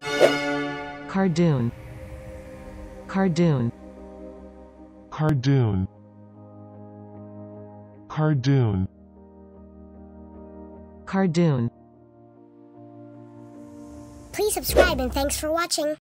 Cardoon. Cardoon. Cardoon. Cardoon. Cardoon. Please subscribe and thanks for watching.